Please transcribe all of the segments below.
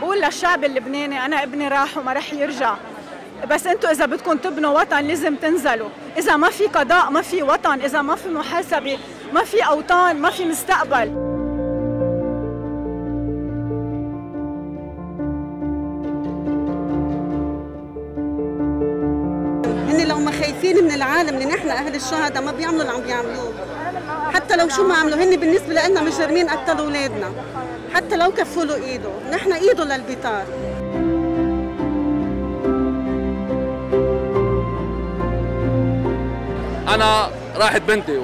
بقول للشعب اللبناني أنا ابني راح وما رح يرجع. بس أنتوا إذا بدكم تبنوا وطن لازم تنزلوا. إذا ما في قضاء ما في وطن. إذا ما في محاسبة ما في أوطان ما في مستقبل. خايفين من العالم اللي نحن أهل الشهداء ما بيعملوا اللي عم بيعملوه. حتى لو شو ما عملوا هن بالنسبة لنا مجرمين قتلوا أولادنا. حتى لو كفوا له إيده. نحن إيده للبطار أنا راحت بنتي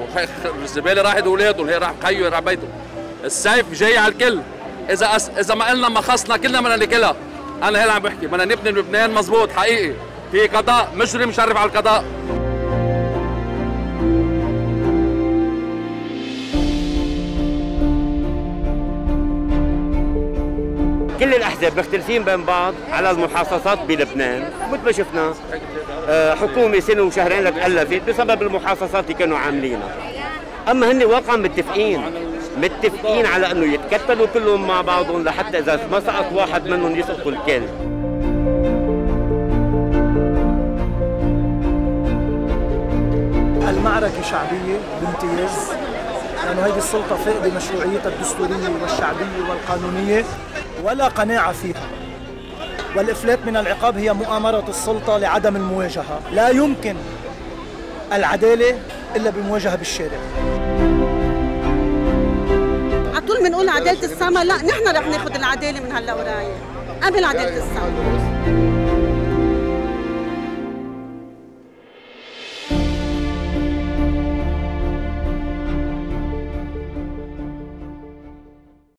والزباله راحت اولادهم هي راح خيو راح بيته. السيف جاي على الكل. إذا أس... إذا ما قلنا ما خصنا كلنا بدنا ناكلها. أنا هلا عم بحكي بدنا نبني لبنان مزبوط حقيقي. في قضاء مجرم مشرف على القضاء. كل الأحزاب مختلفين بين بعض على المحاصصات بلبنان مثل ما شفنا آه، حكومة سنة وشهرين لك ألفت بسبب المحاصصات اللي كانوا عاملينها. أما هن واقعا متفقين متفقين على إنه يتكتلوا كلهم مع بعضهم لحتى إذا ما سقط واحد منهم يسقطوا الكل. المعركة شعبية بامتياز. لأنه هذه السلطة فاقدة مشروعيتها الدستورية والشعبية والقانونية ولا قناعة فيها. والإفلات من العقاب هي مؤامرة السلطة لعدم المواجهة. لا يمكن العدالة إلا بمواجهة بالشارع. على طول بنقول عدالة السما؟ لا نحن رح ناخذ العدالة من هلا ورايح قبل عدالة السما.